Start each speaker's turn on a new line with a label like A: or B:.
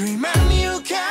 A: Dream. And you can